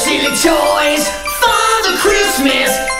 silly toys, Father Christmas.